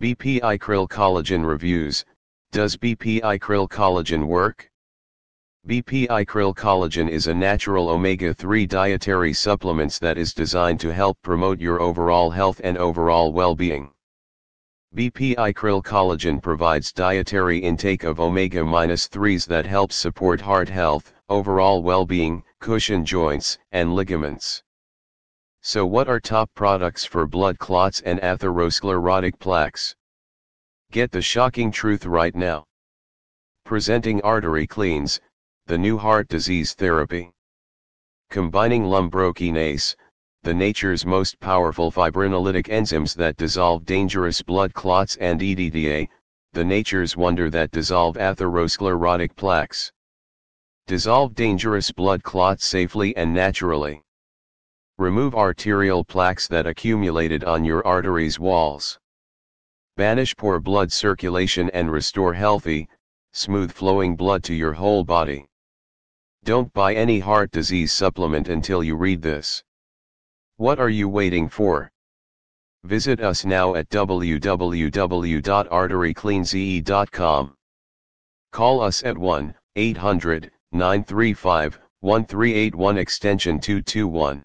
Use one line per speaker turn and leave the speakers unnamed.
BPI Krill Collagen Reviews Does BPI Krill Collagen work? BPI Krill Collagen is a natural omega 3 dietary supplements that is designed to help promote your overall health and overall well being. BPI Krill Collagen provides dietary intake of omega 3s that helps support heart health, overall well being, cushion joints, and ligaments. So what are top products for blood clots and atherosclerotic plaques? Get the shocking truth right now. Presenting ArteryCleanze, the new heart disease therapy. Combining lumbrokinase, the nature's most powerful fibrinolytic enzymes that dissolve dangerous blood clots and EDTA, the nature's wonder that dissolve atherosclerotic plaques. Dissolve dangerous blood clots safely and naturally. Remove arterial plaques that accumulated on your arteries' walls. Banish poor blood circulation and restore healthy, smooth flowing blood to your whole body. Don't buy any heart disease supplement until you read this. What are you waiting for? Visit us now at www.arterycleanze.com. Call us at 1 800 935 1381 extension 221.